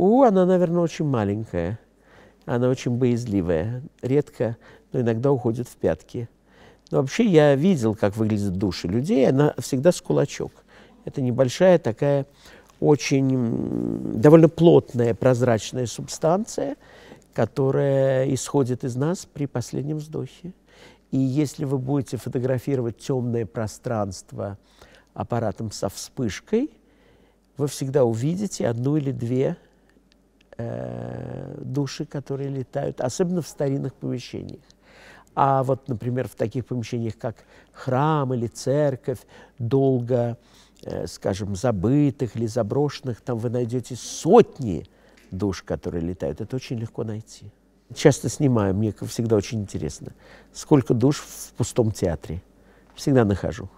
У, она, наверное, очень маленькая. Она очень боязливая. Редко, но иногда уходит в пятки. Но вообще я видел, как выглядят души людей. Она всегда с кулачок. Это небольшая такая очень довольно плотная прозрачная субстанция, которая исходит из нас при последнем вздохе. И если вы будете фотографировать темное пространство аппаратом со вспышкой, вы всегда увидите одну или две э, души, которые летают, особенно в старинных помещениях. А вот, например, в таких помещениях, как храм или церковь, долго, э, скажем, забытых или заброшенных, там вы найдете сотни душ, которые летают. Это очень легко найти. Часто снимаю, мне всегда очень интересно, сколько душ в пустом театре. Всегда нахожу.